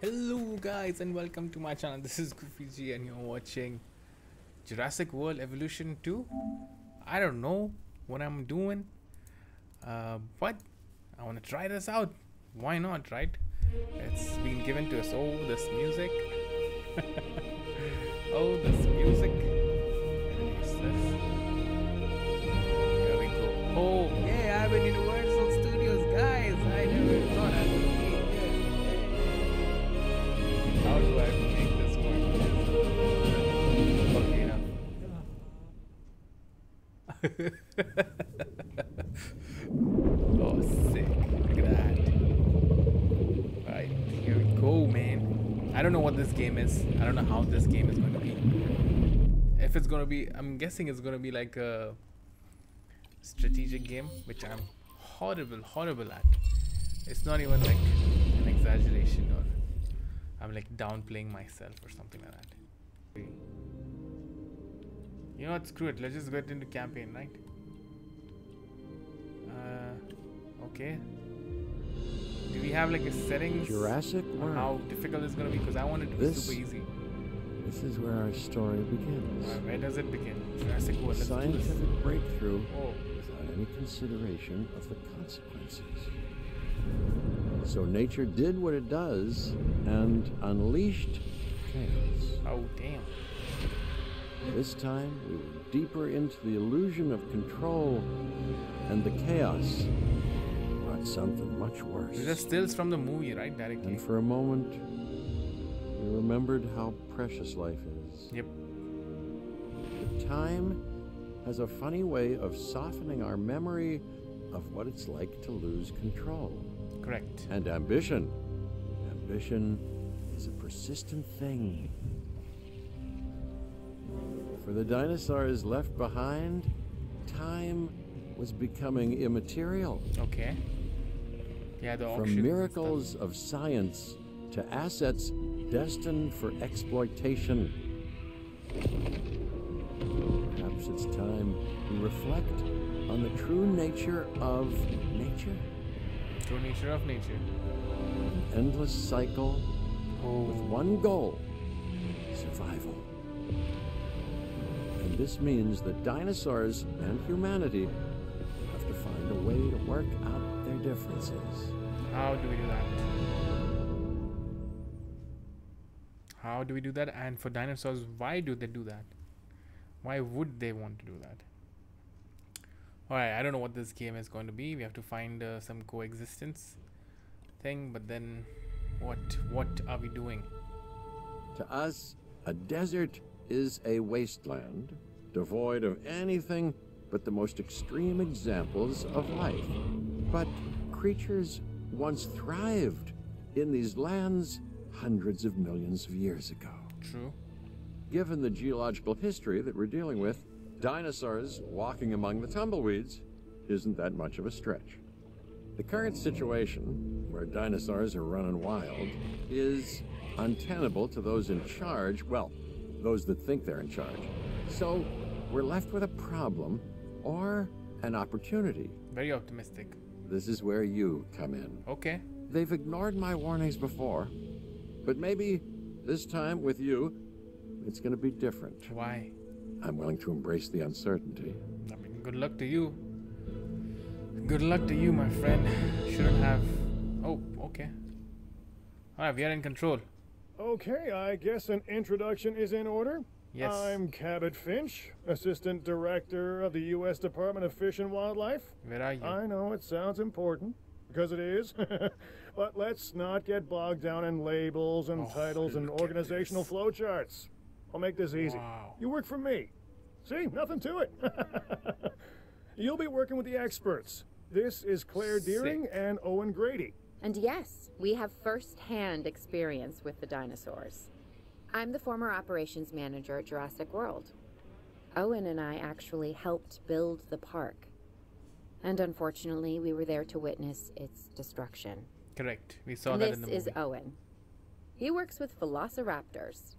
Hello guys and welcome to my channel. This is GoofyG and you're watching Jurassic World Evolution 2. I don't know what I'm doing, uh, but I want to try this out. Why not, right? It's been given to us. Oh, this music. oh, this oh, sick. Look at that. Right, here we go, man. I don't know what this game is. I don't know how this game is going to be. If it's going to be, I'm guessing it's going to be like a strategic game, which I'm horrible, horrible at. It's not even like an exaggeration or I'm like downplaying myself or something like that. You know what? Screw it. Let's just get into campaign, right? Uh, okay. Do we have like a settings? Jurassic World. how difficult it's gonna be? Because I want it to be This- super easy. This is where our story begins. Uh, where does it begin? Jurassic World. Let's. Scientific breakthrough Oh, without any consideration of the consequences. So nature did what it does and unleashed chaos. oh damn. This time we were deeper into the illusion of control, and the chaos brought something much worse. These are stills from the movie, right? Directly. And for a moment, we remembered how precious life is. Yep. Time has a funny way of softening our memory of what it's like to lose control. Correct. And ambition. Ambition is a persistent thing. For the dinosaurs left behind, time was becoming immaterial. Okay. Yeah, the. From miracles of science to assets destined for exploitation. Perhaps it's time we reflect on the true nature of nature. True nature of nature. An endless cycle oh. with Oh. one goal survival. This means that dinosaurs and humanity have to find a way to work out their differences. How do we do that? How do we do that? And for dinosaurs, why do they do that? Why would they want to do that? Alright, I don't know what this game is going to be. We have to find uh, some coexistence thing, but then what what are we doing? To us, a desert is a wasteland, devoid of anything but the most extreme examples of life. But creatures once thrived in these lands hundreds of millions of years ago. True. Given the geological history that we're dealing with, dinosaurs walking among the tumbleweeds isn't that much of a stretch. The current situation, where dinosaurs are running wild, is untenable to those in charge, well, those that think they're in charge. So we're left with a problem or an opportunity. Very optimistic. This is where you come in. Okay. They've ignored my warnings before, but maybe this time with you, it's going to be different. Why? I'm willing to embrace the uncertainty. I mean, good luck to you. Good luck to you, my friend. Shouldn't have. Oh, okay. Alright, we are in control. Okay, I guess an introduction is in order. Yes. I'm Cabot Finch, Assistant Director of the U.S. Department of Fish and Wildlife. Where are you? I know it sounds important, because it is. but let's not get bogged down in labels and Oh, titles and organizational flowcharts. I'll make this easy. Wow. You work for me. See, nothing to it. You'll be working with the experts. This is Claire Dearing Sick. and Owen Grady. And yes, we have first hand experience with the dinosaurs. I'm the former operations manager at Jurassic World. Owen and I actually helped build the park. And unfortunately, we were there to witness its destruction. Correct. We saw and that this in the movie is. Owen. He works with velociraptors.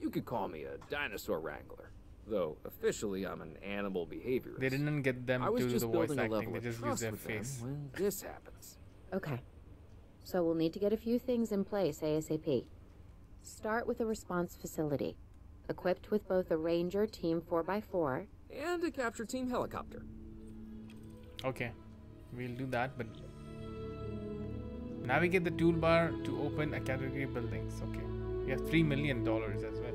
You could call me a dinosaur wrangler, though officially I'm an animal behaviorist. They didn't get them to do the voice acting. level They just used their with face. when this happens. Okay. So we'll need to get a few things in place ASAP. Start with a response facility, equipped with both a Ranger Team 4x4 And a capture team helicopter. Okay, we'll do that, but navigate the toolbar to open a category of buildings. Okay, we have three million dollars as well.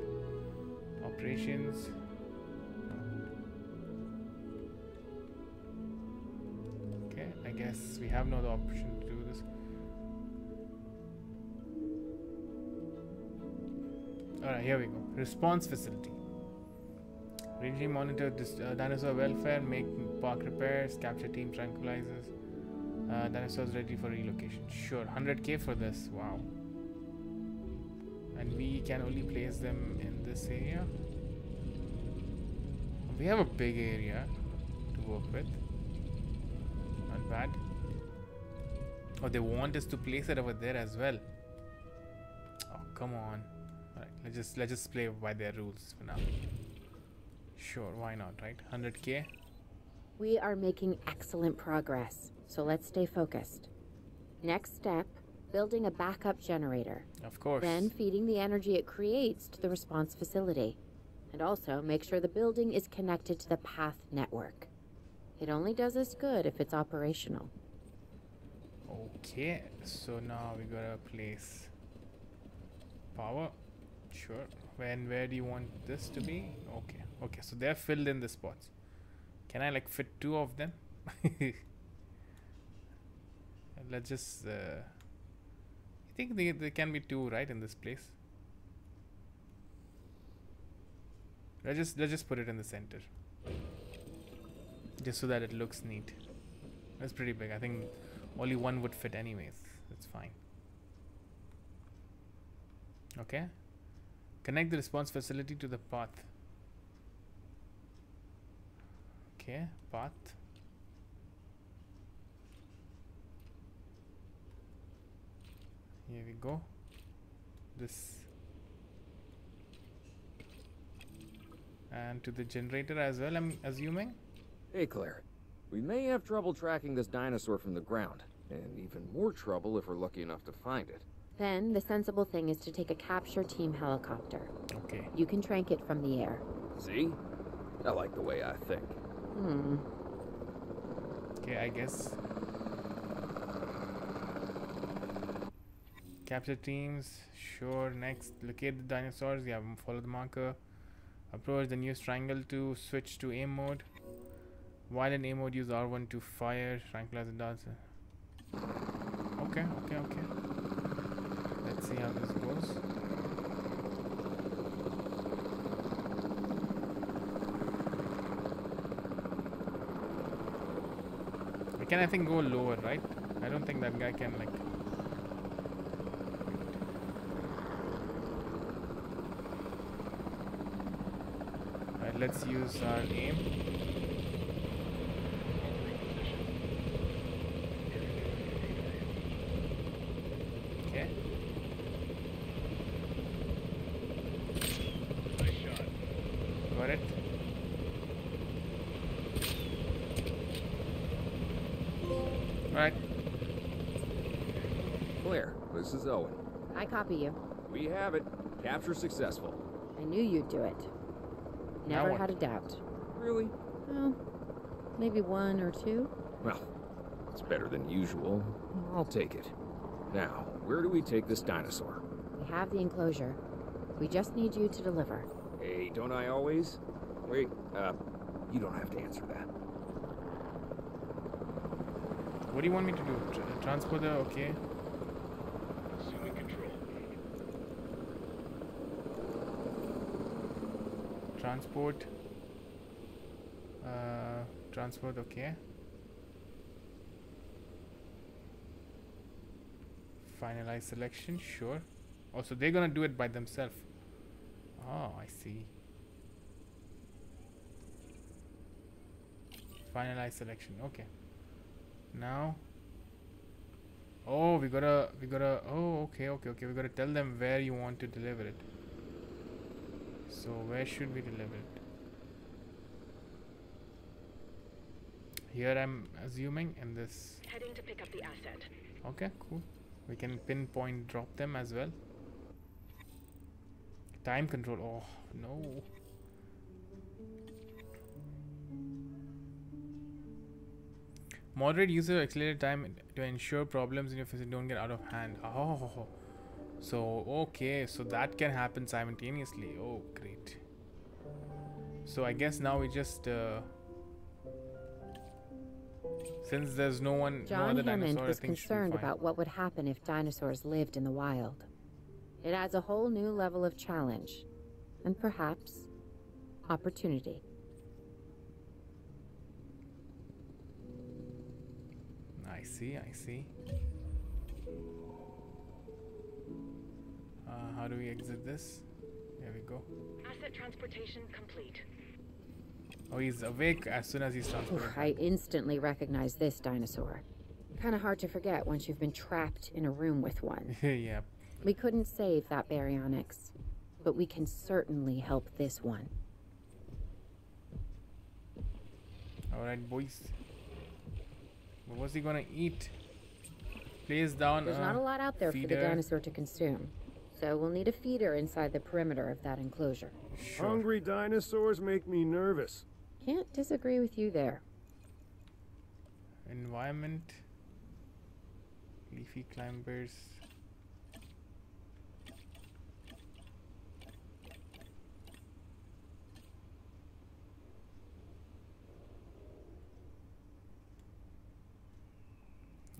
Operations. Okay, I guess we have no other option Alright, here we go. Response facility. Ranging monitor dis- uh, dinosaur welfare, make park repairs, capture team tranquilizers. Uh, dinosaurs ready for relocation. Sure, 100k for this. Wow. And we can only place them in this area. We have a big area to work with. Not bad. Oh, they want us to place it over there as well. Oh, come on. Let's just let's just play by their rules for now. Sure, why not, right? 100k. We are making excellent progress, so let's stay focused. Next step building a backup generator, Of course. then feeding the energy it creates to the response facility. And also make sure the building is connected to the path network. It only does us good if it's operational. Okay, so now we gotta place power. Sure. When where do you want this to be? Okay, okay. So they're filled in the spots. Can I like fit two of them? Let's just. Uh, I think they there can be two right in this place. Let's just let's just put it in the center, just so that it looks neat. That's pretty big. I think only one would fit anyways. That's fine. Okay. Connect the response facility to the path. Okay, path. Here we go. This. And to the generator as well, I'm assuming. Hey, Claire. We may have trouble tracking this dinosaur from the ground, and even more trouble if we're lucky enough to find it. Then the sensible thing is to take a capture team helicopter. Okay. You can trank it from the air. See? I like the way I think. Hmm. Okay, I guess. Capture teams. Sure. Next, locate the dinosaurs. Yeah, m- follow the marker. Approach the nearest triangle to switch to aim mode. While in aim mode, use R1 to fire. Tranquilize the dots. Okay, okay, okay. See how this goes. We can, I think, go lower, right? I don't think that guy can, like. Let's use our aim. Okay. Got it. Alright. Claire, this is Owen. I copy you. We have it. Capture successful. I knew you'd do it. Never had a doubt. Really? Well, maybe one or two. Well, it's better than usual. I'll take it. Now, where do we take this dinosaur? We have the enclosure. We just need you to deliver. Hey, don't I always? Wait, uh, you don't have to answer that. What do you want me to do? Tr- transport the okay. Assuming control. Transport. Uh, transport okay. Finalize selection, sure. Also, they're gonna do it by themselves. Oh, I see. Finalize selection. Okay. Now. Oh, we gotta, we gotta. Oh, okay, okay, okay. We gotta tell them where you want to deliver it. So where should we deliver it? Here I'm assuming in this. Heading to pick up the asset. Okay, cool. We can pinpoint drop them as well. Time control. Oh, no. Moderate user accelerated time to ensure problems in your physics don't get out of hand. Oh, so okay, so that can happen simultaneously. Oh, great. So I guess now we just uh, since there's no one, John no other Hammond was think concerned about what would happen if dinosaurs lived in the wild. It adds a whole new level of challenge, and perhaps opportunity. I see, I see. Uh, how do we exit this? There we go. Asset transportation complete. Oh, he's awake as soon as he's Oof, transported. I instantly recognize this dinosaur. Kind of hard to forget once you've been trapped in a room with one. yeah. We couldn't save that baryonyx, but we can certainly help this one. Alright, boys. What was he gonna eat? Place down. There's not a lot out there for the dinosaur to consume, so we'll need a feeder inside the perimeter of that enclosure. Sure. Hungry dinosaurs make me nervous. Can't disagree with you there. Environment. Leafy climbers.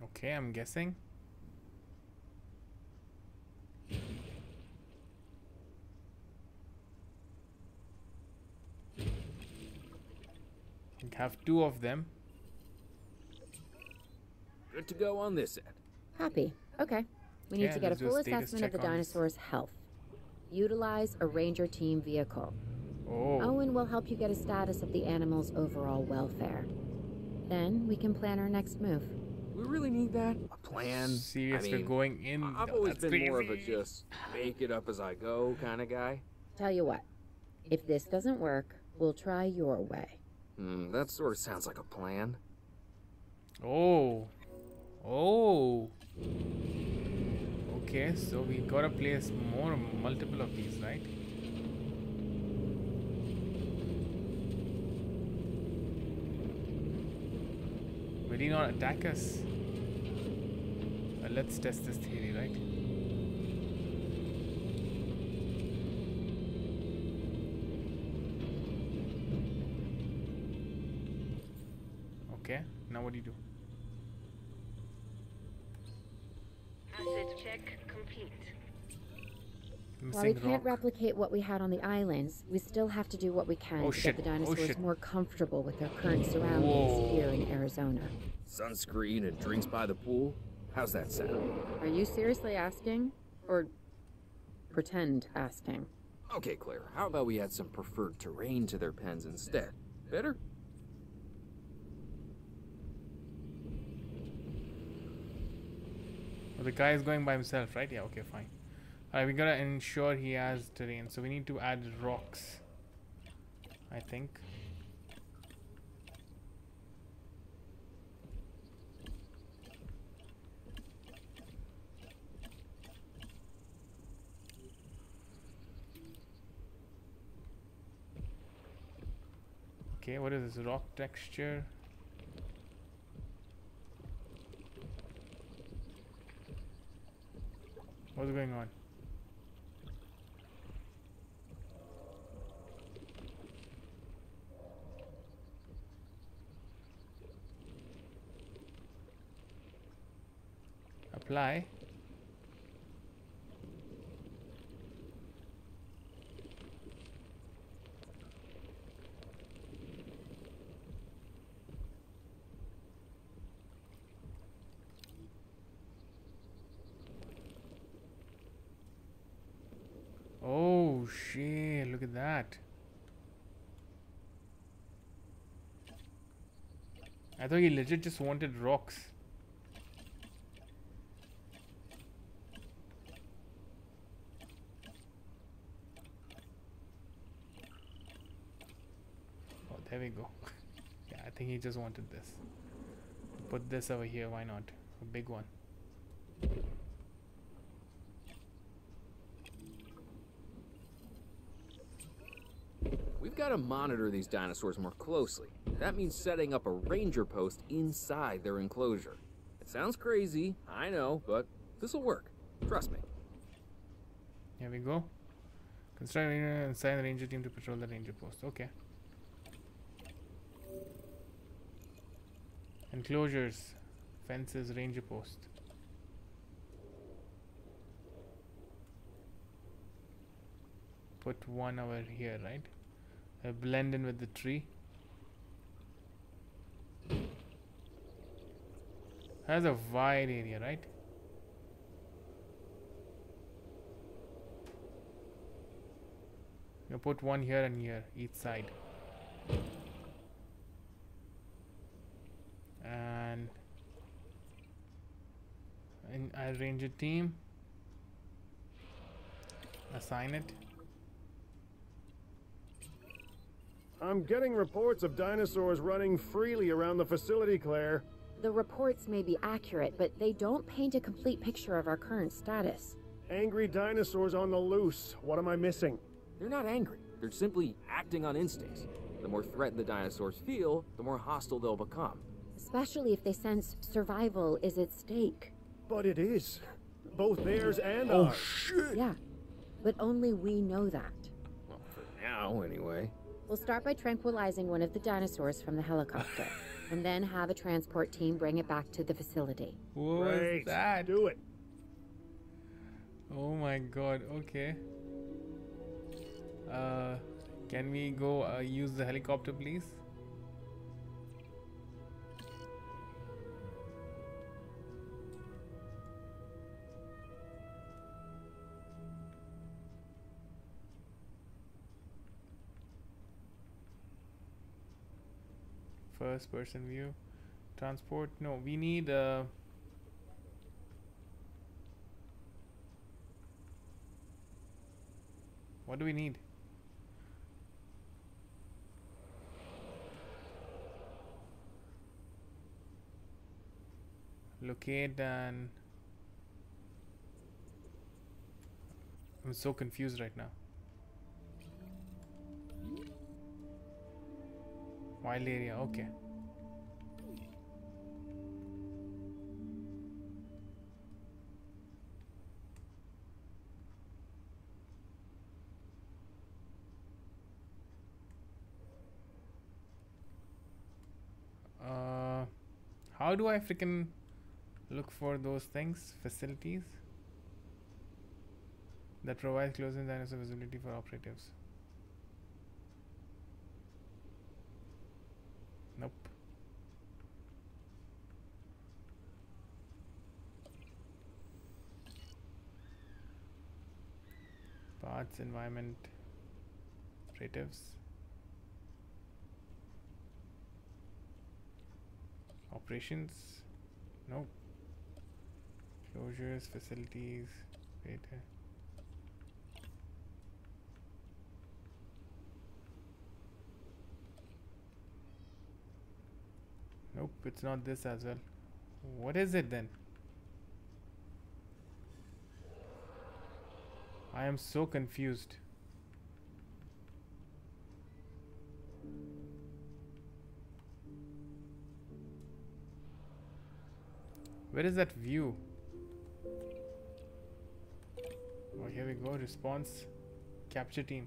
Okay, I'm guessing. We have two of them. Good to go on this end. Happy. Okay. We need Yeah, to get a let's do a full assessment of the on this. dinosaur's health. Utilize a ranger team vehicle. Oh. Owen will help you get a status of the animal's overall welfare. Then we can plan our next move. We really need that? A plan? Serious, I we're mean, going in. I- I've always that's been more of a just make it up as I go kind of guy. Tell you what, if this doesn't work, we'll try your way. Hmm, that sort of sounds like a plan. Oh. Oh. Okay, so we gotta place more, multiple of these, right? Will he not attack us? Let's test this theory, right? Okay, now what do you do? Asset check complete. While we can't rock. replicate what we had on the islands, we still have to do what we can Oh, to shit. get the Oh, dinosaurs shit. more comfortable with their current surroundings Whoa. here in Arizona. Sunscreen and drinks by the pool? How's that sound? Are you seriously asking? Or pretend asking? Okay, Claire, how about we add some preferred terrain to their pens instead? Better? Oh, the guy is going by himself, right? Yeah, okay, fine. Alright, we gotta ensure he has terrain, so we need to add rocks. I think. Okay, what is this? Rock texture? What's going on? Apply. Oh shit, look at that. I thought he legit just wanted rocks. he just wanted this. Put this over here, why not? A big one. We've got to monitor these dinosaurs more closely. That means setting up a ranger post inside their enclosure. It sounds crazy, I know, but this'll work. Trust me. Here we go. Construct inside the ranger team to patrol the ranger post. Okay. Enclosures, fences, ranger post. Put one over here, right? Uh, blend in with the tree. Has a wide area, right? You put one here and here, each side. And and I arrange a team. Assign it. I'm getting reports of dinosaurs running freely around the facility, Claire. The reports may be accurate, but they don't paint a complete picture of our current status. Angry dinosaurs on the loose. What am I missing? They're not angry, they're simply acting on instincts. The more threatened the dinosaurs feel, the more hostile they'll become. Especially if they sense survival is at stake. But it is. Both theirs and Oh, ours. Yeah, but only we know that. Well, for now, anyway. We'll start by tranquilizing one of the dinosaurs from the helicopter, and then have a transport team bring it back to the facility. What was Great. that? Do it. Oh my god, okay. Uh, can we go uh, use the helicopter, please? First person view. Transport. No, we need uh, What do we need? Locate and I'm so confused right now. Wild area, okay. Uh, how do I freaking look for those things? Facilities that provide close and dinosaur visibility for operatives. Nope. Paths, environment, operatives. Operations? No. Closures, facilities, data. Nope, it's not this as well. What is it then? I am so confused. Where is that view? Oh, here we go. Response capture team.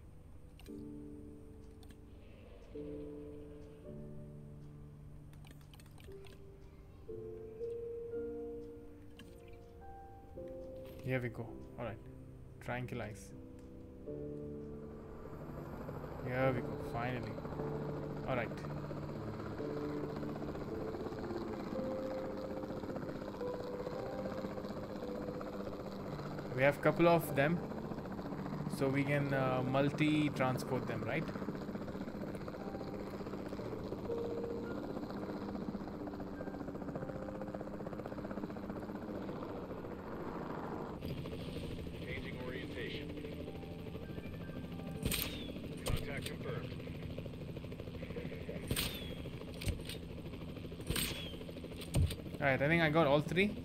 Here we go. Alright. Tranquilize. Here we go. Finally. Alright. We have couple of them. So we can uh, multi-transport them, right? Alright, I think I got all three.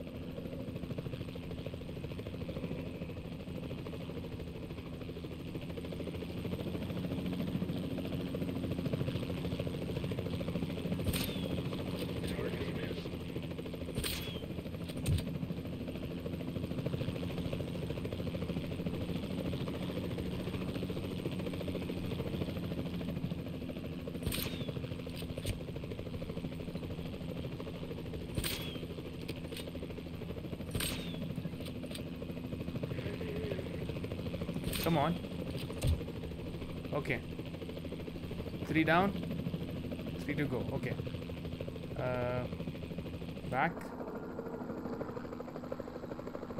Come on. Okay. Three down. Three to go. Okay. Uh, back.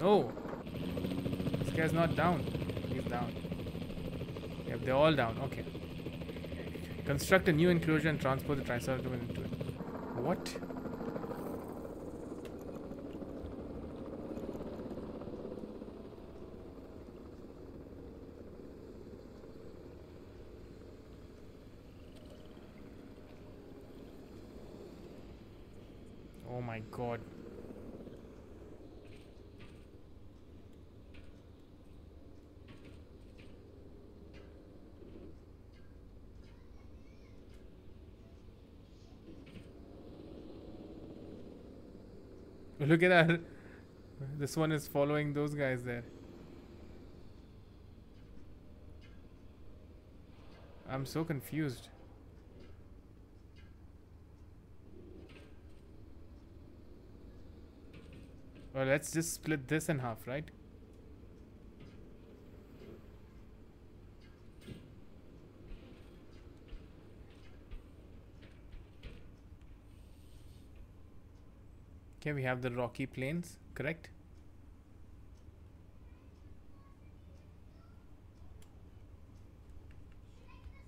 No. This guy's not down. He's down. Yep, they're all down. Okay. Construct a new enclosure and transport the Triceratops into it. What? Oh my god. Look at that. This one is following those guys there. I'm so confused. Well, let's just split this in half, right? Okay, we have the rocky plains, correct?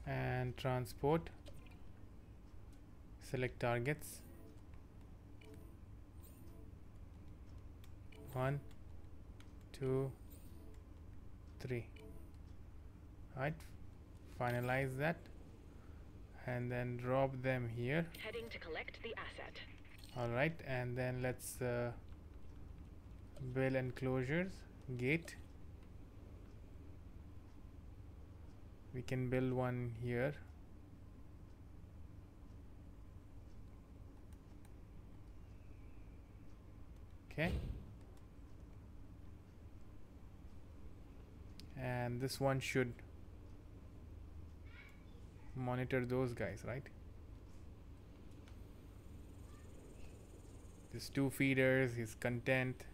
And transport. Select targets. One, two, three. Right, finalize that and then drop them here Heading to collect the asset. All right and then let's uh, build enclosures gate. We can build one here. Okay. And this one should monitor those guys right There's two feeders, he's content.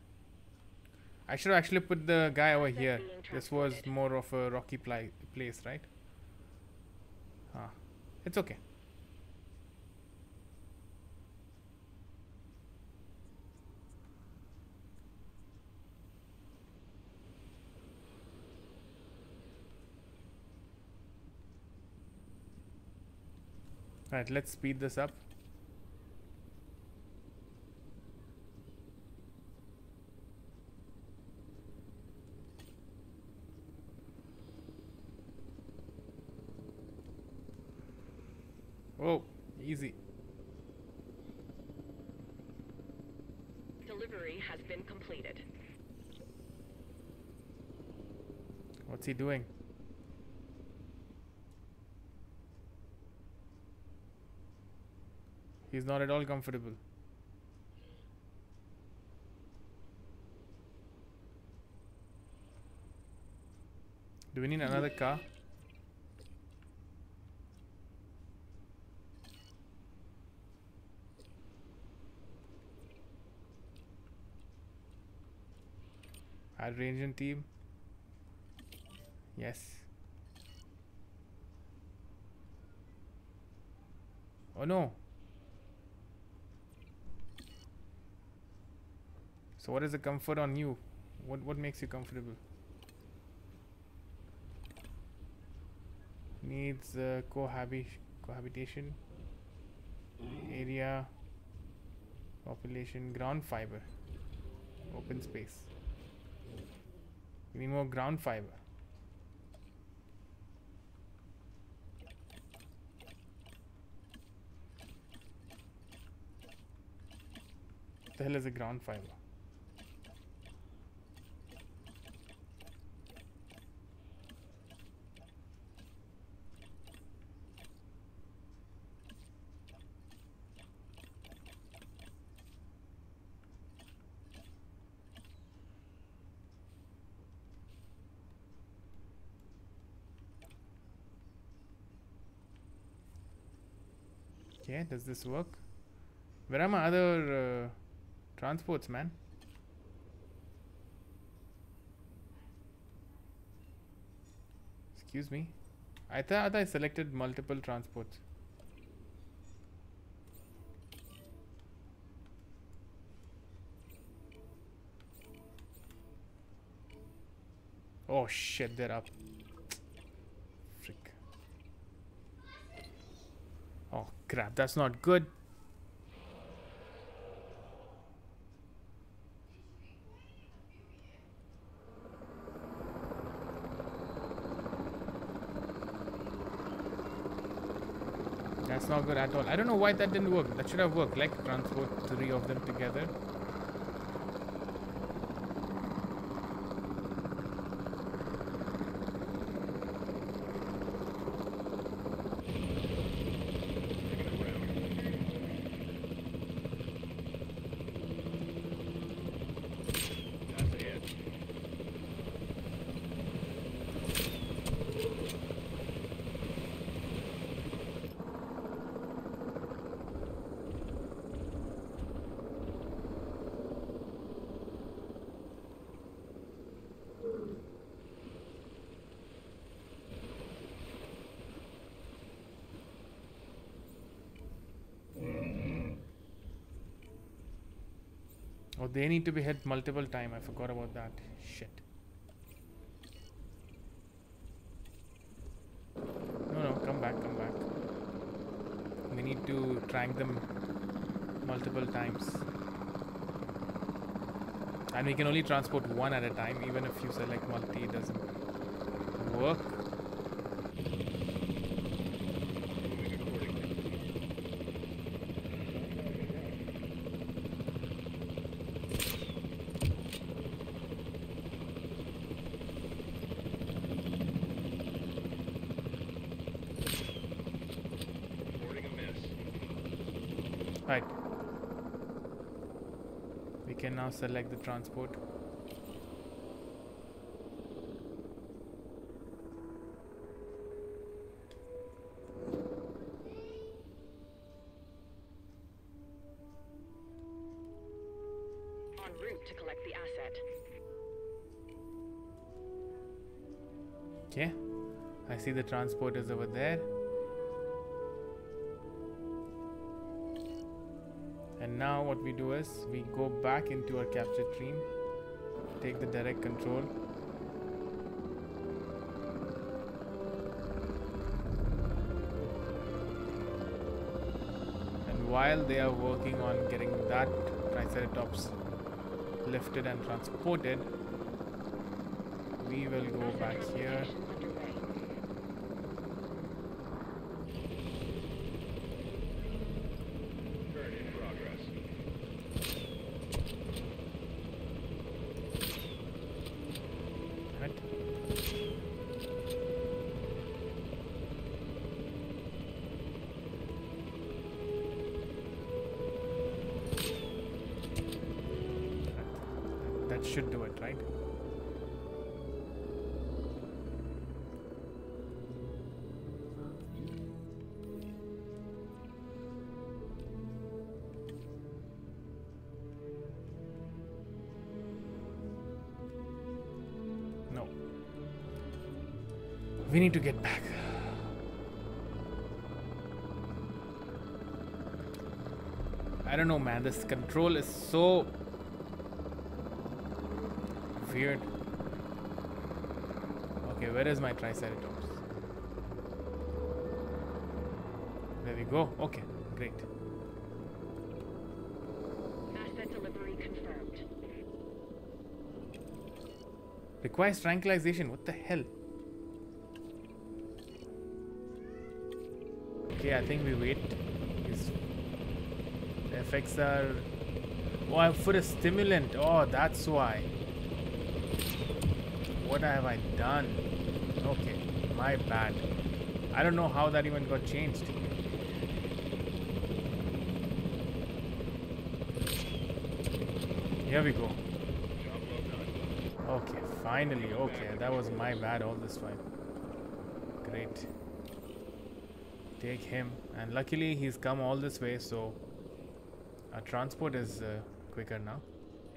I should actually put the guy over here. This was more of a rocky pli- place, right? Ah, it's okay. Right, let's speed this up. Oh, easy. Delivery has been completed. What's he doing? He's not at all comfortable. Do we need another car? Range team. Yes. Oh no. So what is the comfort on you? What what makes you comfortable? Needs uh, cohabi cohabitation area population ground fiber open space. We need more ground fiber. What the hell is a ground fiber? Does this work? Where are my other uh, transports, man? Excuse me. I thought I selected multiple transports. Oh shit, they're up. Frick. Oh crap, that's not good. That's not good at all. I don't know why that didn't work. That should have worked. Like transport three of them together. They need to be hit multiple time. I forgot about that. Shit. No, no, come back, come back. We need to track them multiple times. And we can only transport one at a time, even if you select multi, it doesn't work. Right. We can now select the transport. En route to collect the asset. Okay. I see the transport is over there. Now what we do is we go back into our capture stream, take the direct control. And while they are working on getting that Triceratops lifted and transported, we will go back here. We need to get back. I don't know, man. This control is so weird. Okay, where is my Triceratops? There we go. Okay, great. Asset delivery confirmed. Requires tranquilization. What the hell? Think we wait. His effects are. Oh, I put a stimulant. Oh, that's why. What have I done? Okay, my bad. I don't know how that even got changed. Here we go. Okay, finally. Okay, that was my bad all this time. Great take him. And luckily he's come all this way, so our transport is uh, quicker now.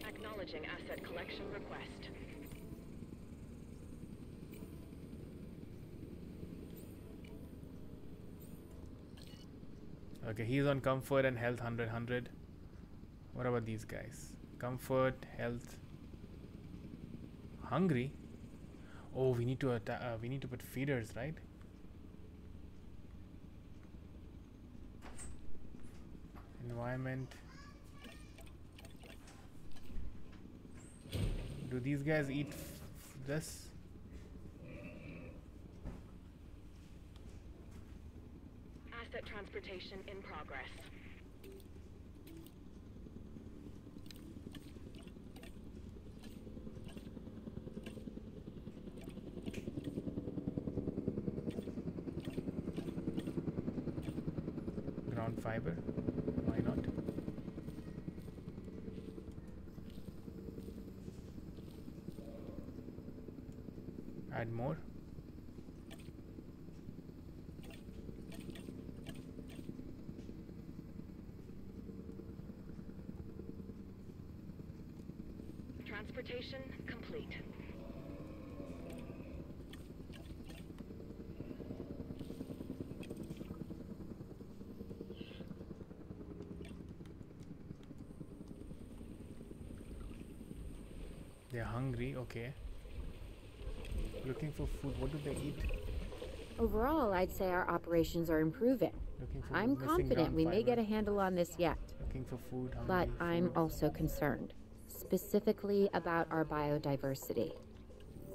Acknowledging asset collection request. Okay, he's on comfort and health 100 100. What about these guys? Comfort, health. Hungry? Oh, we need to uh, we need to put feeders, right? Environment. Do these guys eat f- f- this? Asset transportation in progress. Ground fiber. Why not? Add more. Transportation complete. They're hungry. Okay. Looking for food. What do they eat? Overall, I'd say our operations are improving. I'm confident we may get a handle on this yet, Looking for food. but I'm food. also concerned, specifically about our biodiversity.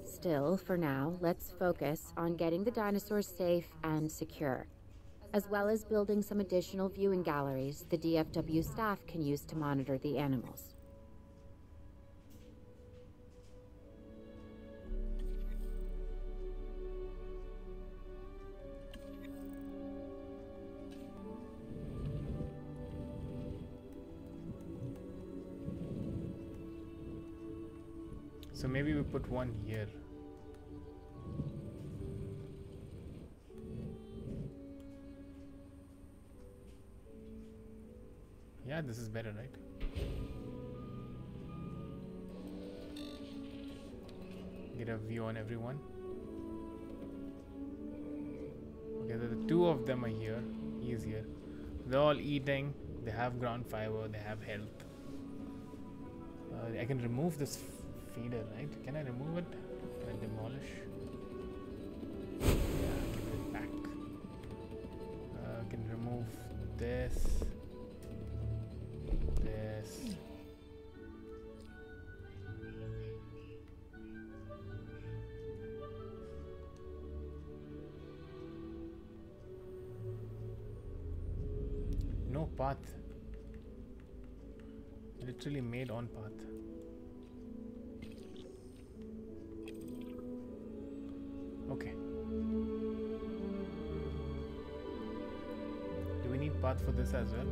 Still, for now, let's focus on getting the dinosaurs safe and secure, as well as building some additional viewing galleries the DFW staff can use to monitor the animals. Maybe we put one here. Yeah, this is better, right? Get a view on everyone. Okay, the, the two of them are here. Here. They're all eating. They have ground fiber. They have health. Uh, I can remove this feeder, right? Can I remove it? Can I demolish? Yeah, give it back. Uh, can remove this. This. No path. Literally made on path. This as well?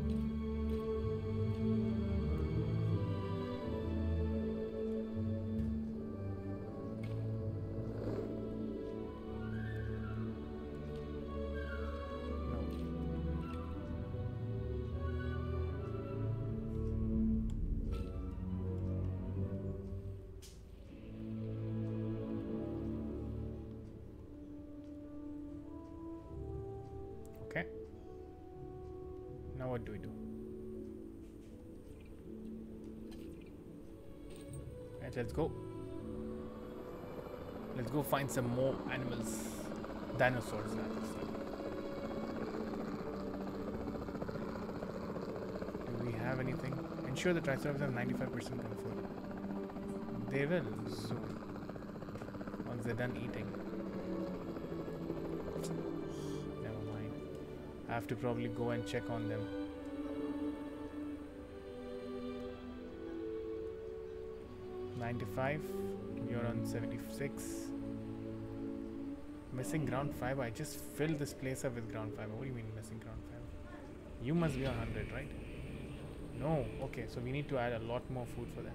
Let's go. Let's go find some more animals. Dinosaurs, that is. Do we have anything? Ensure the Triceratops have 95% comfort. They will soon. Once they're done eating. Never mind. I have to probably go and check on them. Ninety-five. You're on seventy-six. Missing ground fiber. I just filled this place up with ground fiber. What do you mean missing ground fiber? You must be on hundred, right? No. Okay, so we need to add a lot more food for them.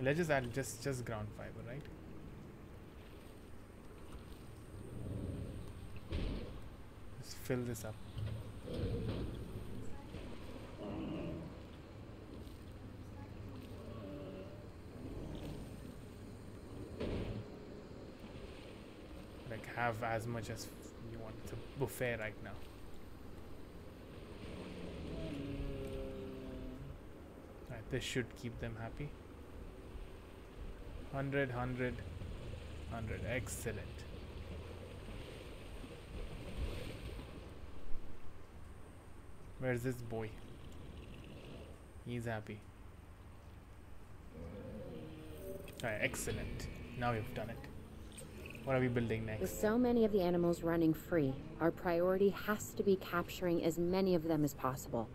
Let's just add just just ground fiber, right? fill this up. Like have as much as you want. It's a buffet right now. Right, this should keep them happy. 100, 100, 100. Excellent. Where's this boy? He's happy. Alright, excellent. Now we've done it. What are we building next? With so many of the animals running free, our priority has to be capturing as many of them as possible.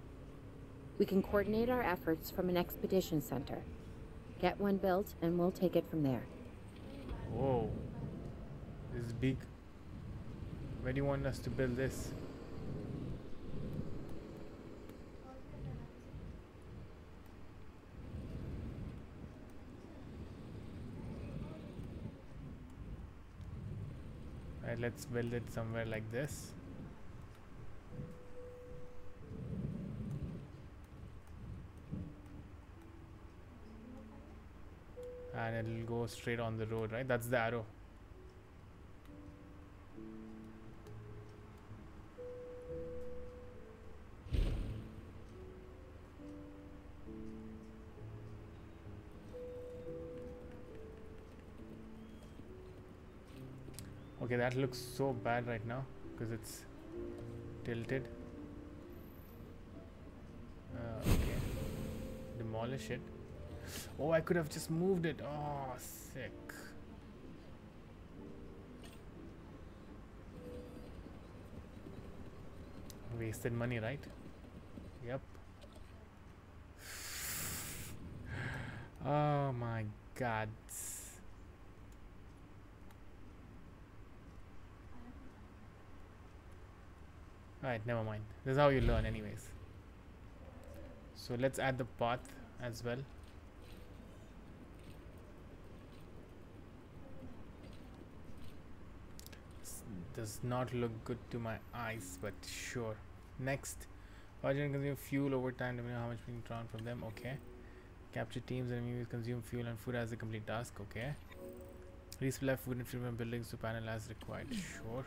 We can coordinate our efforts from an expedition center. Get one built, and we'll take it from there. Whoa. This is big. Where do you want us to build this? Right, let's build it somewhere like this. And it'll go straight on the road, right? That's the arrow. Okay, that looks so bad right now because it's tilted. Uh, okay. Demolish it. Oh, I could have just moved it. Oh, sick. Wasted money, right? Yep. Oh my god. Alright, never mind. This is how you learn, anyways. So let's add the path as well. Does not look good to my eyes, but sure. Next, and consume fuel over time depending on how much being drawn from them. Okay. Capture teams and enemies consume fuel and food as a complete task. Okay. Resupply food and fuel from buildings to panel as required. Sure.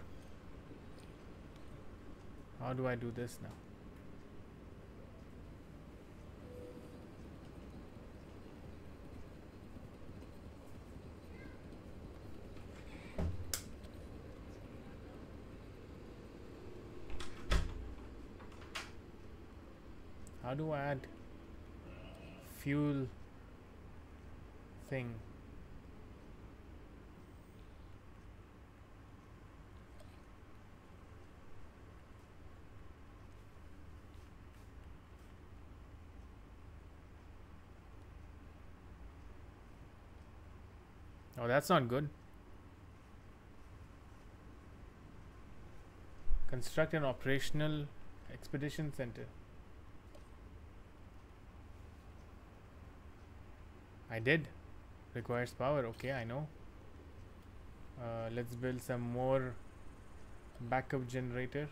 How do I do this now? How do I add fuel thing? Oh, that's not good. Construct an operational expedition center. I did. Requires power. Okay, I know. Uh, let's build some more backup generator.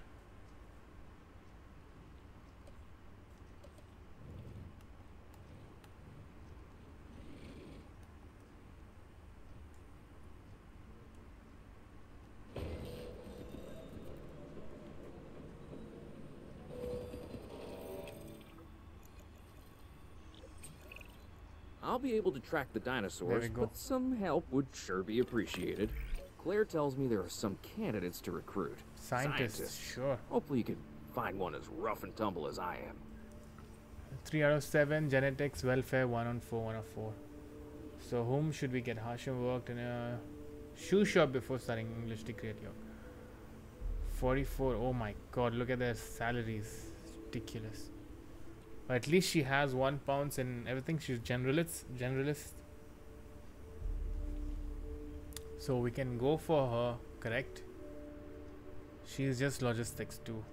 Be able to track the dinosaurs, but some help would sure be appreciated. Claire tells me there are some candidates to recruit. Scientists, sure. Hopefully you can find one as rough and tumble as I am. 3 out of 7 genetics welfare 1 on 4 1 of 4 so whom should we get Hashim worked in a shoe shop before starting English degree at York 44 oh my god look at their salaries ridiculous but at least she has 1 pounds in everything she's generalist generalist so we can go for her correct she's just logistics too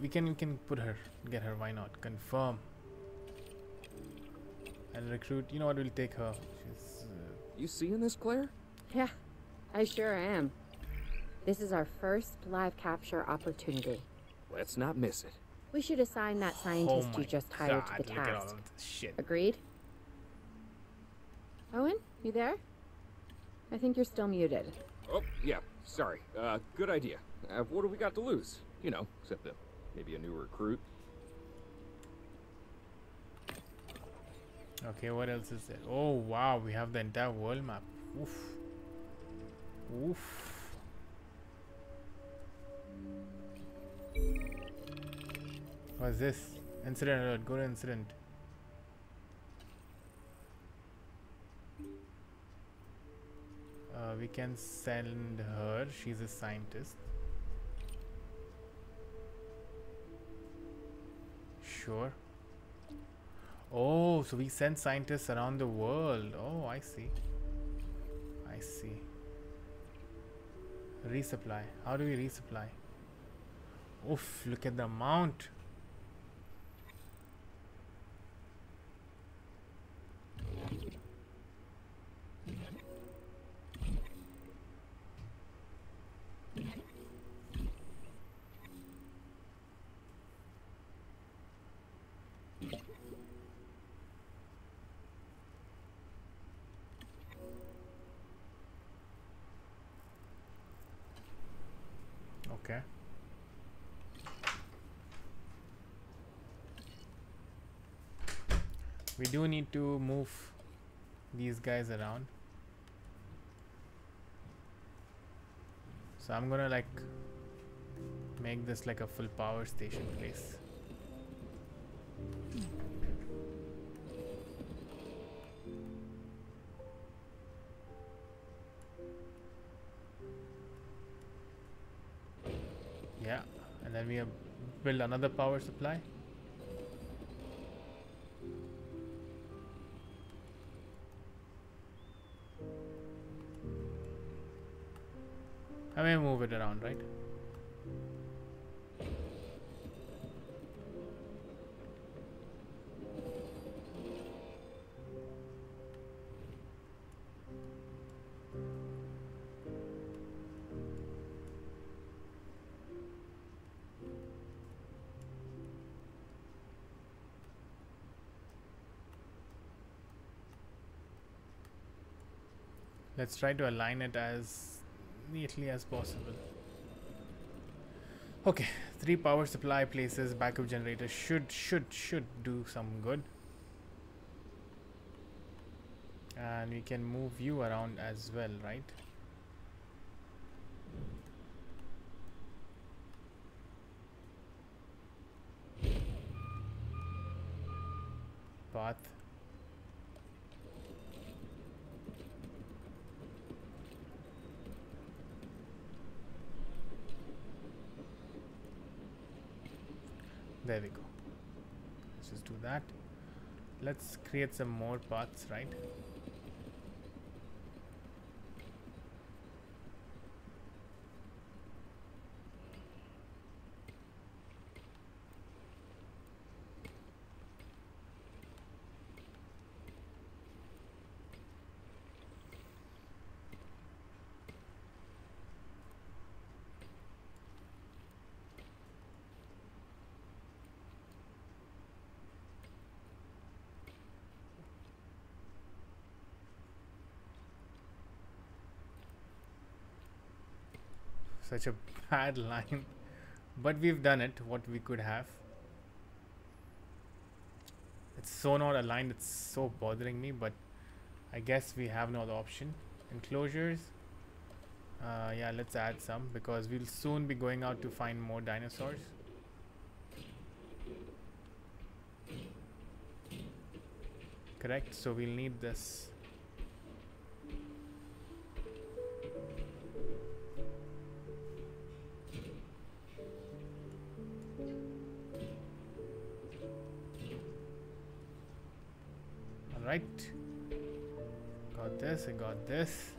we can we can put her get her why not confirm and recruit you know what we'll take her she's uh, You seeing this, Claire? Yeah, I sure am. This is our first live capture opportunity. Let's not miss it. We should assign that oh scientist my you just hired God, to the look at all task. this shit Agreed? Owen, you there? I think you're still muted. Oh, yeah, sorry. Uh, good idea. Uh, what do we got to lose? You know, except that maybe a new recruit. Okay, what else is there? Oh wow, we have the entire world map. Oof. Oof. What's this? Incident alert. Go to incident. Uh, we can send her. She's a scientist. Sure. Oh, so we send scientists around the world. Oh, I see. I see. Resupply. How do we resupply? Oof, look at the amount. Okay. Do need to move these guys around. So I'm gonna like make this like a full power station place. Yeah, and then we have build another power supply. May move it around, right? Let's try to align it as neatly as possible. Okay, three power supply places, backup generator should should should do some good. And we can move you around as well, right? Path. There we go. Let's just do that. Let's create some more paths, right? such a bad line but we've done it what we could have. It's so not aligned it's so bothering me but I guess we have no other option. Enclosures uh, yeah let's add some because we'll soon be going out to find more dinosaurs. Correct so we'll need this Alright. Got this, I got this.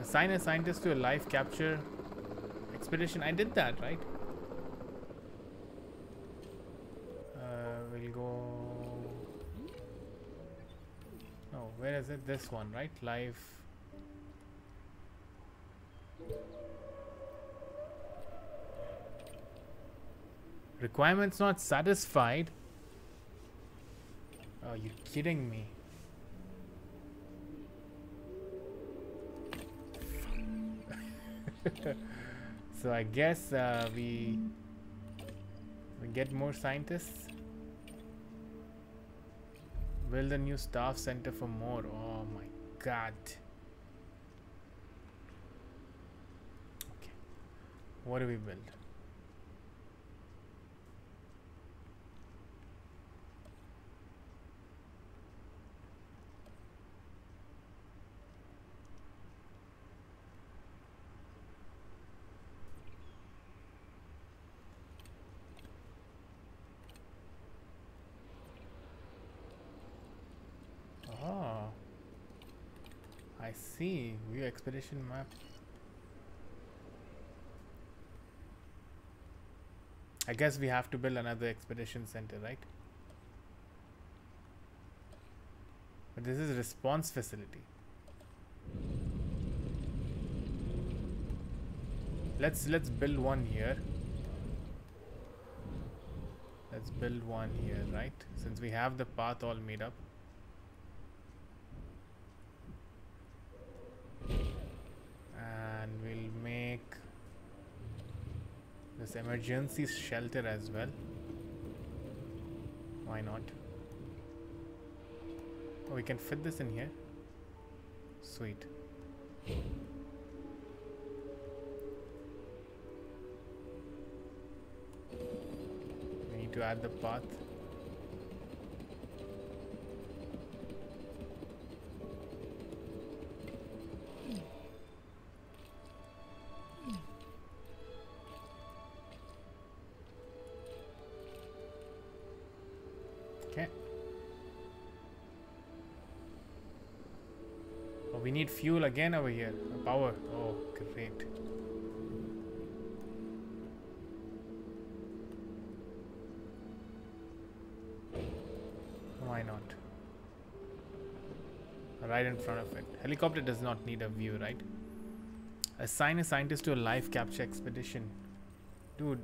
Assign a scientist to a live capture expedition. I did that, right? This one, right? Live. Requirements not satisfied. Are you kidding me? so I guess uh, we we get more scientists. Build a new staff center for more. Oh god. Okay. What do we build? Oh. I see. View expedition map. I guess we have to build another expedition center, right? But this is response facility. Let's let's build one here. Let's build one here, right? Since we have the path all made up. and we'll make this emergency shelter as well. Why not? Oh, we can fit this in here. Sweet. We need to add the path fuel again over here. Power. Oh, great. Why not? Right in front of it. Helicopter does not need a view, right? Assign a scientist to a live capture expedition. Dude,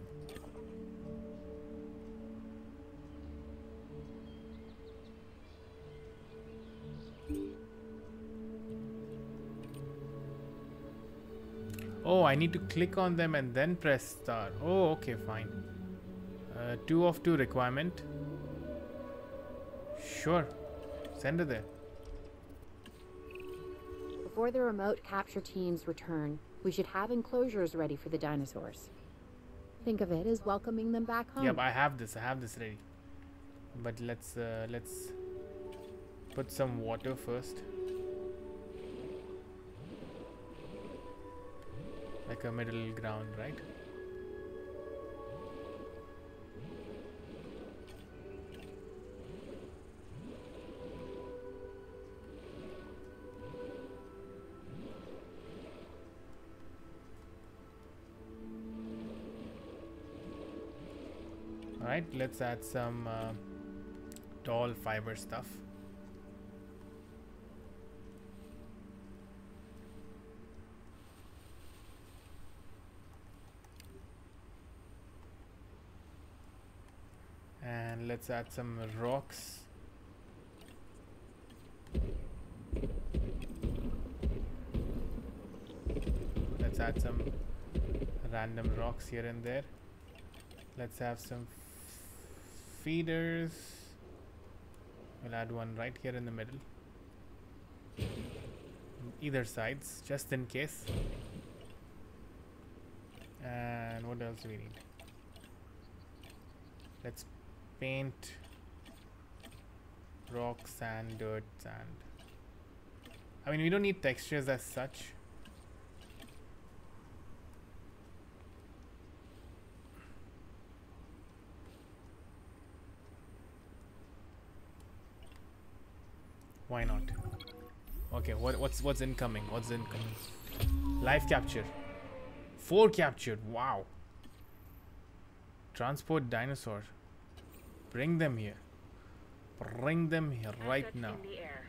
need to click on them and then press star. Oh, okay, fine. Uh, two of two requirement. Sure. Send her there. Before the remote capture teams return, we should have enclosures ready for the dinosaurs. Think of it as welcoming them back home. Yep, I have this. I have this ready. But let's uh, let's put some water first. A middle ground, right? Alright, let's add some uh, tall fiber stuff. And let's add some rocks. Let's add some random rocks here and there. Let's have some feeders. We'll add one right here in the middle. Either sides, just in case. And what else do we need? Let's paint rock, sand, dirt, sand. I mean, we don't need textures as such. Why not? Okay, what what's what's incoming? What's incoming? Live capture. Four captured. Wow. Transport dinosaur. Bring them here. Bring them here right now. In the air.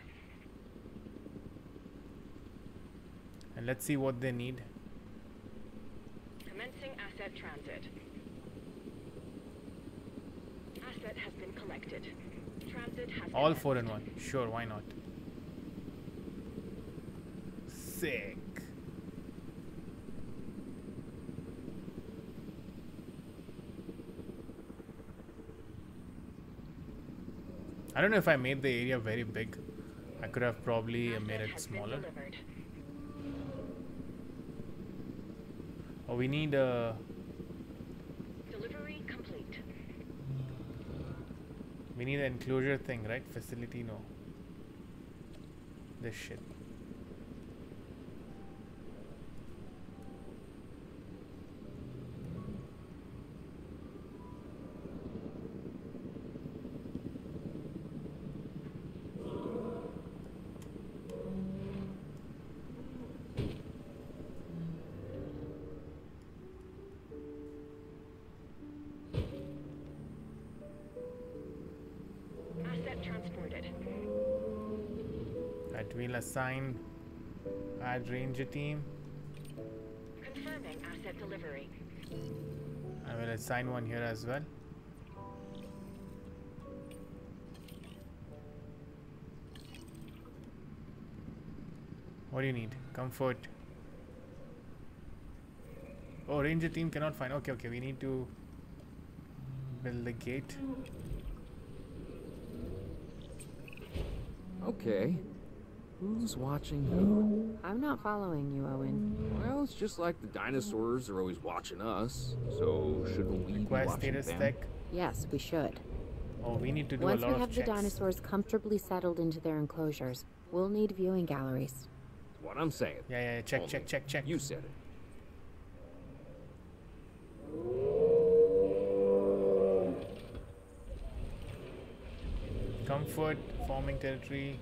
And let's see what they need. Commencing asset transit. asset has been collected. Transit has All four in one. Sure, why not? Sick. I don't know if I made the area very big. I could have probably uh, made it smaller. Oh, we need a. Delivery complete. We need an enclosure thing, right? Facility, no. This shit. Transported. Right, we'll assign add ranger team. Confirming asset delivery. I will assign one here as well. What do you need? Comfort. Oh, ranger team cannot find. Okay, okay. We need to build the gate. Okay. Who's watching who? I'm not following you, Owen. Well, it's just like the dinosaurs are always watching us. So shouldn't we be watching status them? tech. Yes, we should. Oh, we need to do Once a we have the checks. dinosaurs comfortably settled into their enclosures, we'll need viewing galleries. That's what I'm saying. Yeah, yeah, yeah. Check, Only check, check, check. You said it. Comfort, farming territory.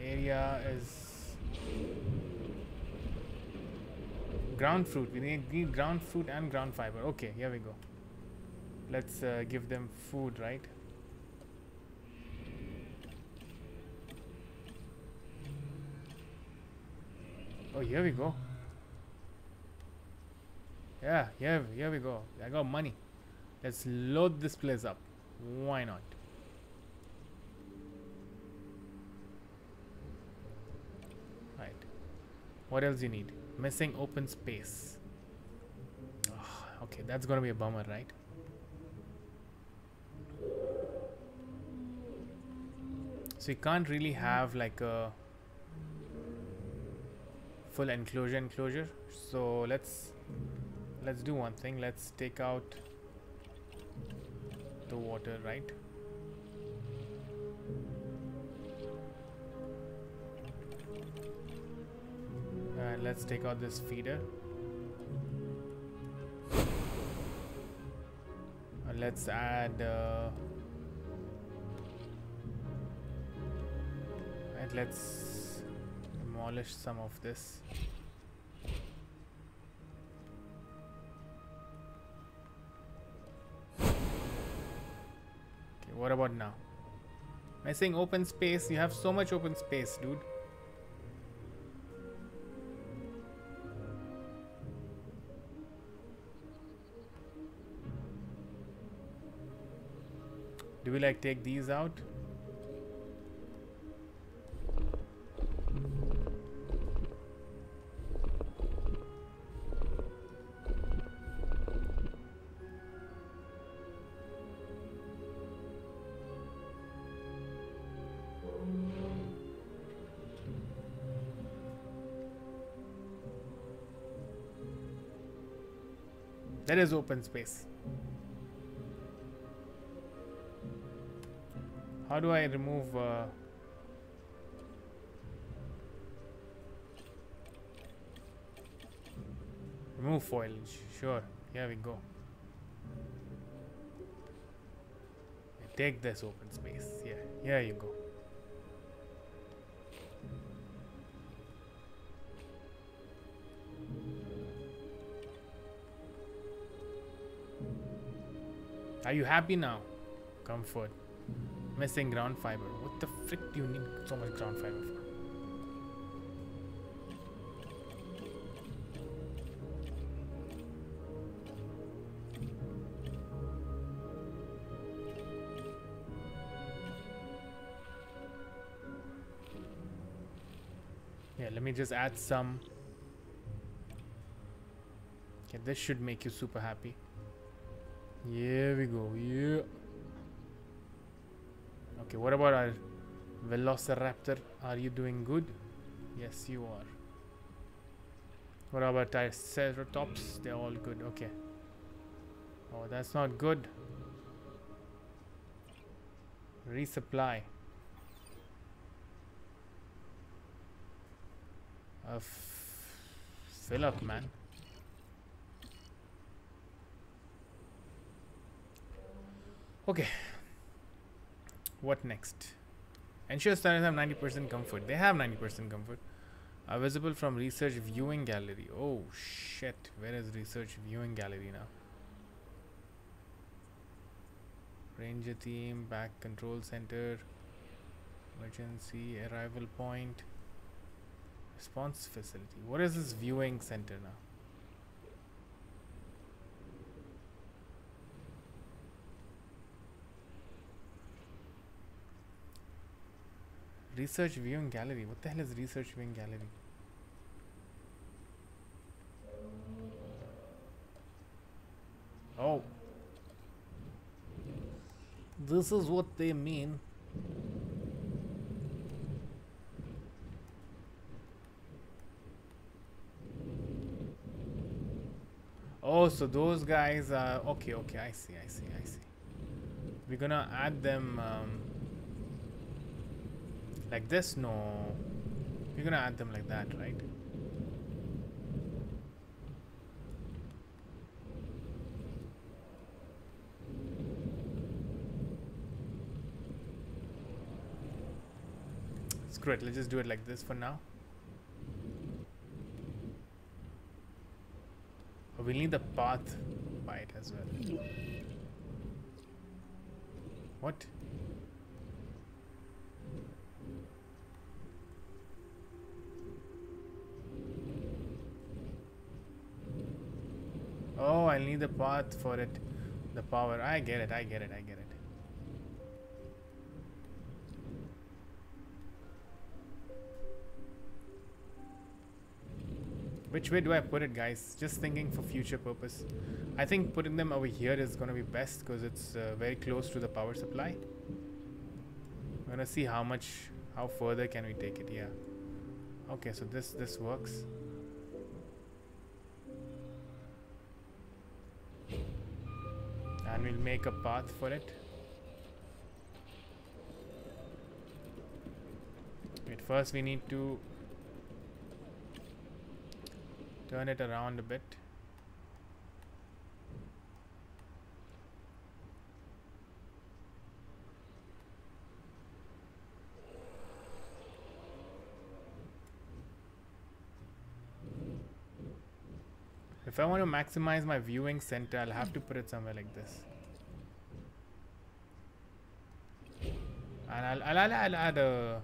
Area is ground fruit. We need, need ground fruit and ground fiber. Okay, here we go. Let's uh, give them food, right? Oh, here we go. Yeah, here, here we go. I got money. Let's load this place up. Why not? Right. What else you need? Missing open space. Ah, okay, that's gonna be a bummer, right? So you can't really have like a full enclosure enclosure. So let's let's do one thing. Let's take out the water, right? Let's take out this feeder. And let's add. Uh, and let's demolish some of this. Okay, what about now? I'm saying open space? You have so much open space, dude. Like take these out? That is open space. How do I remove uh, remove foliage? Sure, here we go. Take this open space. Yeah, here you go. Are you happy now? Comfort. Missing ground fiber. What the frick do you need so much ground fiber for? Yeah, let me just add some. Okay, this should make you super happy. Here we go. Yeah. Okay, what about our Velociraptor? Are you doing good? Yes, you are. What about our Triceratops? They're all good. Okay. Oh, that's not good. Resupply. Uh, fill up, man. Okay. What next? Ensure students have 90% comfort. They have 90% comfort. Are visible from research viewing gallery. Oh shit. Where is research viewing gallery now? Ranger team, back control center, emergency arrival point, response facility. What is this viewing center now? Research viewing gallery. What the hell is research viewing gallery? Oh. This is what they mean. Oh, so those guys are okay. Okay, I see. I see. I see. We're gonna add them um, like this. No, we're gonna add them like that, right? Screw it. Let's just do it like this for now. Oh, we'll need the path by it as well. What? Oh, I need the path for it. The power. I get it. I get it. I get it. Which way do I put it, guys? Just thinking for future purpose. I think putting them over here is going to be best because it's uh, very close to the power supply. We're going to see how much, how further can we take it. Yeah. Okay, so this this works. And we'll make a path for it. Wait, first we need to turn it around a bit. If I want to maximize my viewing center, I'll have to put it somewhere like this. And I'll, I'll, I'll, I'll add a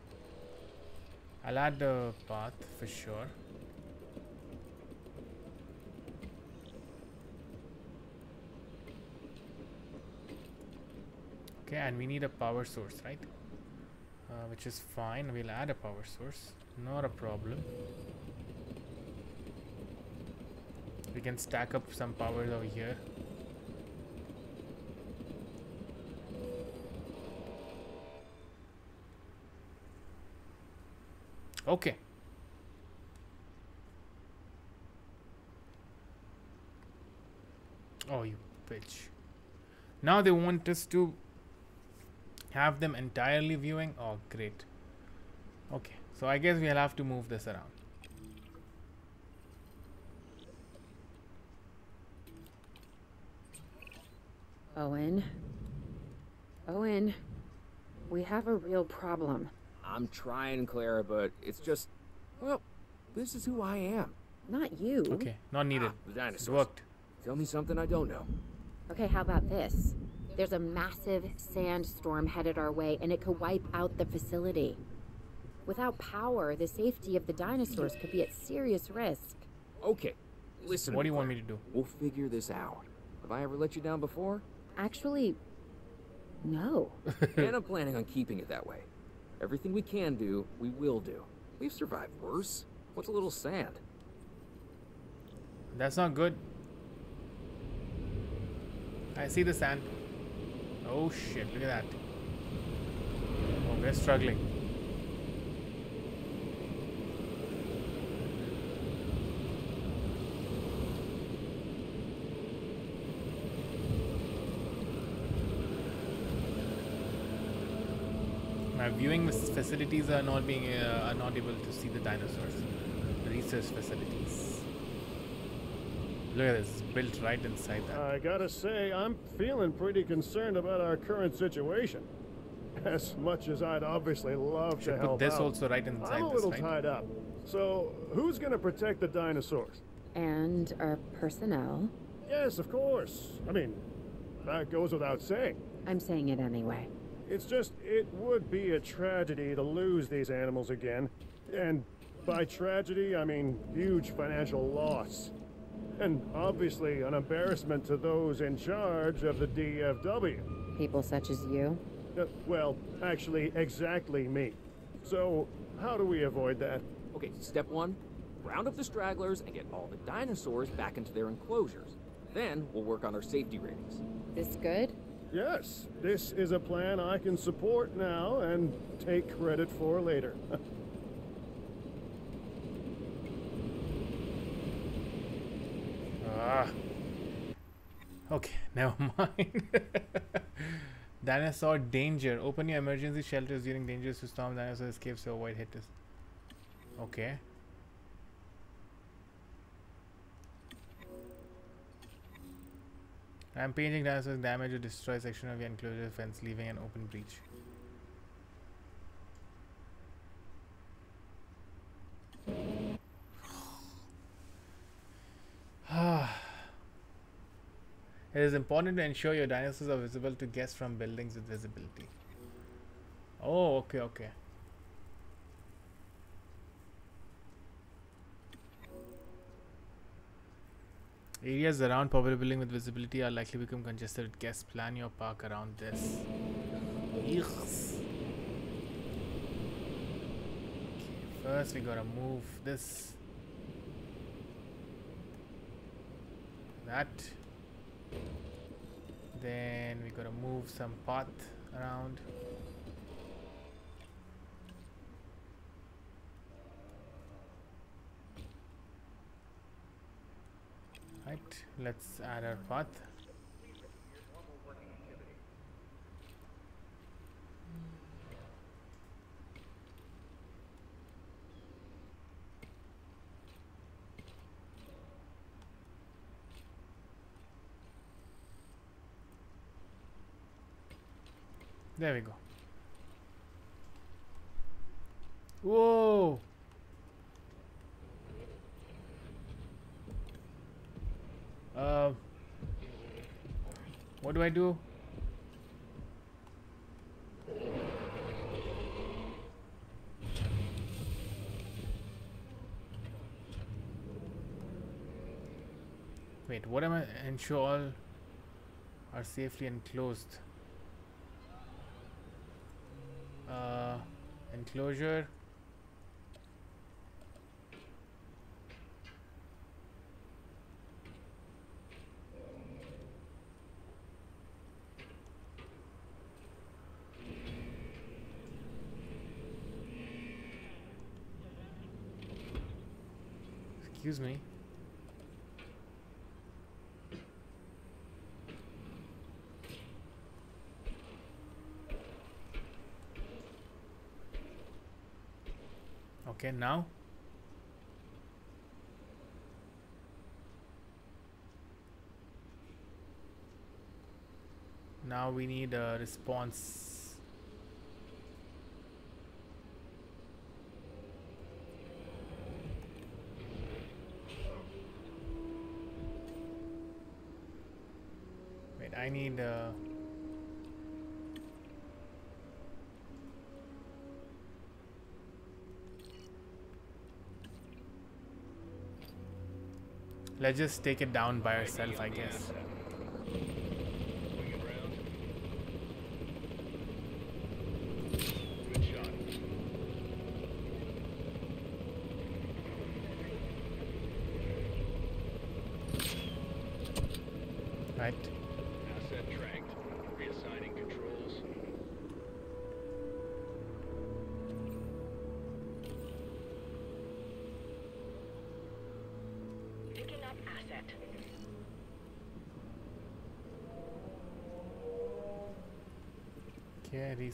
I'll add the path for sure. Okay, and we need a power source, right? Uh, which is fine. We'll add a power source. Not a problem. We can stack up some power over here. Okay. Oh, you bitch. Now they want us to have them entirely viewing. Oh, great. Okay, so I guess we'll have to move this around. Owen. Owen. We have a real problem. I'm trying, Claire, but it's just, well, this is who I am. Not you. Okay, not needed. Ah, the It dinosaurs. worked. Tell me something I don't know. Okay, how about this? There's a massive sandstorm headed our way, and it could wipe out the facility. Without power, the safety of the dinosaurs could be at serious risk. Okay, listen. What do you want me to do? We'll figure this out. Have I ever let you down before? Actually, no. and I'm planning on keeping it that way. Everything we can do, we will do. We've survived worse. What's a little sand? That's not good. I see the sand. Oh shit, look at that. Oh, we're struggling. My viewing facilities are not being uh, are not able to see the dinosaurs. The research facilities. Look at this, built right inside that. I gotta say, I'm feeling pretty concerned about our current situation. As much as I'd obviously love Should to put help this out, also right inside I'm a this, little right? tied up. So, who's gonna protect the dinosaurs? And our personnel. Yes, of course. I mean, that goes without saying. I'm saying it anyway. It's just, it would be a tragedy to lose these animals again. And by tragedy, I mean huge financial loss. And obviously an embarrassment to those in charge of the DFW. People such as you. Uh, well, actually, exactly me. So, how do we avoid that? Okay, step one round up the stragglers and get all the dinosaurs back into their enclosures. Then we'll work on our safety ratings. This good? Yes, this is a plan I can support now and take credit for later. Ah. Okay, never mind. Dinosaur danger. Open your emergency shelters during dangerous storm. Dinosaur escapes to avoid hitters. Okay. Rampaging dinosaurs damage or destroy section of your enclosure fence, leaving an open breach. It is important to ensure your dinosaurs are visible to guests from buildings with visibility. Oh, okay, okay. Areas around popular building with visibility are likely to become congested with guests. Plan your park around this. Yes. Okay, first we gotta move this. That. Then we gotta move some path around. Right, let's add our path. There we go. Whoa! Uh, what do I do? Wait, what am I? Ensure all are safely enclosed. Uh, enclosure. Excuse me. Okay, now. Now we need a response. Let's just take it down by ourselves, I guess.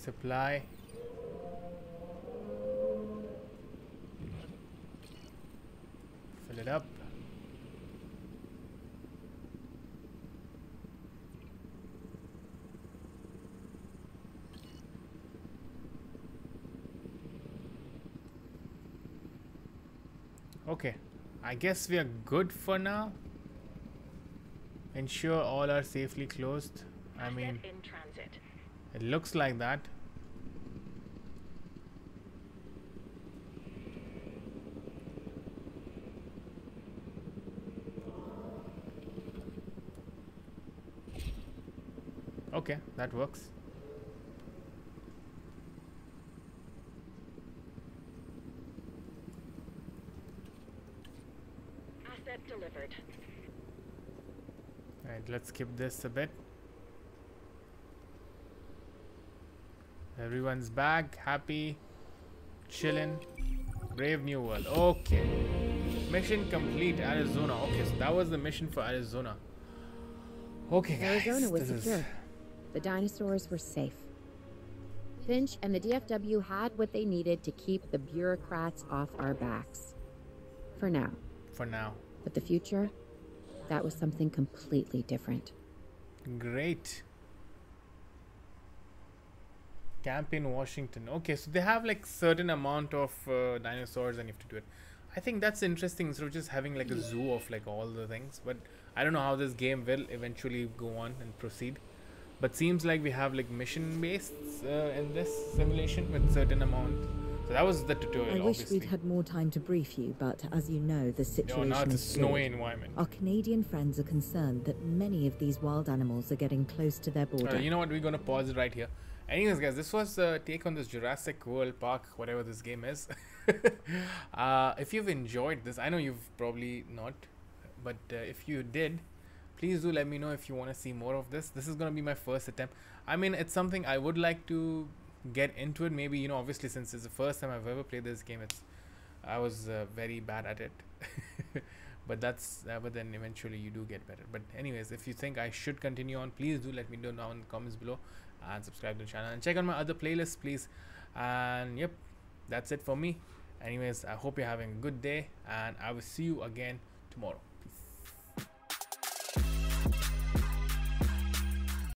Okay, resupply. Fill it up. Okay, I guess we are good for now. Ensure all are safely closed. I mean, in transit. it looks like that. Okay, that works. Asset delivered. Alright, let's skip this a bit. Everyone's back, happy, chilling. Brave New World. Okay. Mission complete, Arizona. Okay, so that was the mission for Arizona. Okay, guys. Arizona was this is- secure. The dinosaurs were safe. Finch and the DFW had what they needed to keep the bureaucrats off our backs. For now. for now. But the future, that was something completely different. Great. Camp in Washington. Okay, so they have like certain amount of uh, dinosaurs and you have to do it. I think that's interesting instead of just having like a zoo of like all the things. But I don't know how this game will eventually go on and proceed. But seems like we have like mission based uh, in this simulation with certain amount. So that was the tutorial. I wish obviously. we'd had more time to brief you, but as you know, the situation a is snowy fluid. environment. Our Canadian friends are concerned that many of these wild animals are getting close to their border. Uh, you know what? We're gonna pause it right here. Anyways, guys, this was the take on this Jurassic World Park, whatever this game is. uh, if you've enjoyed this, I know you've probably not, but uh, if you did, please do let me know if you want to see more of this. This is gonna be my first attempt. I mean, it's something I would like to get into it. Maybe you know, obviously, since it's the first time I've ever played this game, it's I was uh, very bad at it. but that's uh, but then eventually you do get better but anyways if you think i should continue on please do let me know down in the comments below and subscribe to the channel and check out my other playlists please and yep that's it for me anyways i hope you're having a good day and i will see you again tomorrow